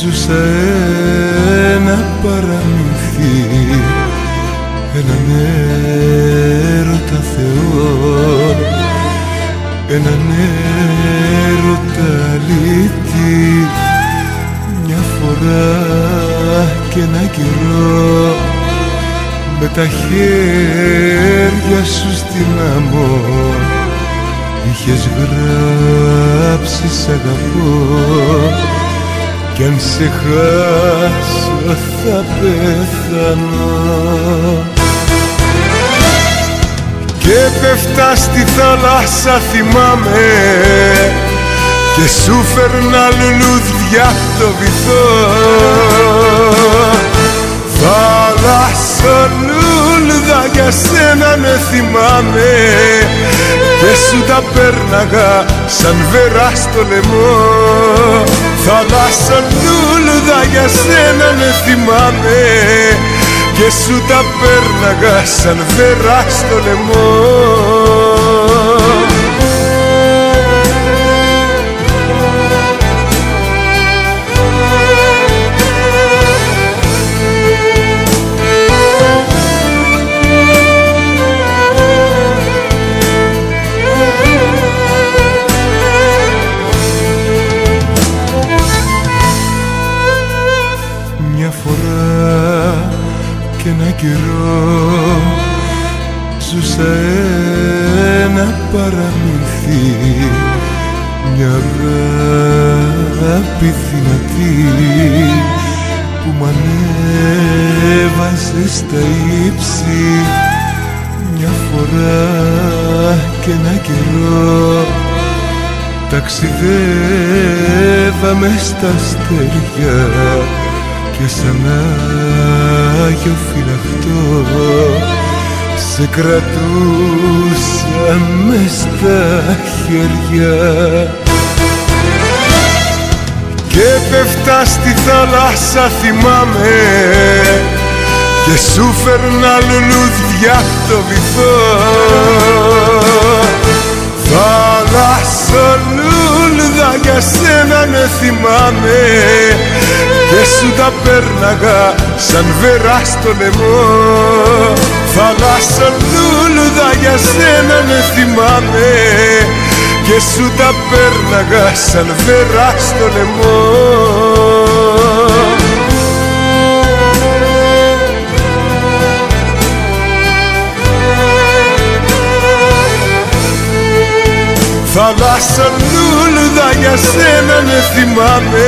Ζούσα ένα παραμύθι έναν έρωτα Θεό έναν έρωτα αλήτη μια φορά και ένα καιρό. Με τα χέρια σου στην άμμο είχες γράψει σ' αγαπώ. Κι αν σε χάσω θα πεθάνω. Και πέφτα στη θάλασσα θυμάμαι. Και σου φέρνα λουλούδια το βυθό Θάλασσα λουλούδα για σένα με θυμάμαι. Και σου τα πέρναγα σαν βερά στο λαιμό. Θάλασσα λουλούδα για σένα με θυμάμαι. Και σου τα πέρναγα σαν βερά στο λαιμό καιρό ζούσα ένα παραμύθι μια αγάπη δυνατή που μ' ανέβασε στα ύψη. Μια φορά και ένα καιρό ταξιδεύαμε στα αστέρια και σαν Άγιο φυλαχτό σε κρατούσα μες στα χέρια. Και πέφτα στη θάλασσα θυμάμαι και σου φέρνα λουλούδια το βυθό. Θάλασσα λουλούδα για σένα με θυμάμαι. και σου τα πέρναγα σαν βερά στο λαιμό. Θάλασσα λούλουδα για σένα με θυμάμαι. Και σου τα πέρναγα σαν βερά στο λαιμό. Θάλασσα λούλουδα για σένα με θυμάμαι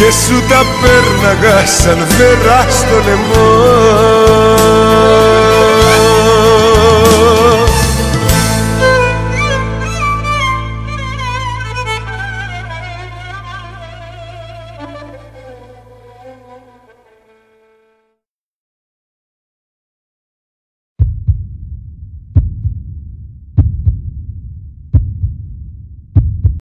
και σου τα πέρναγα σαν βερά στο λαιμό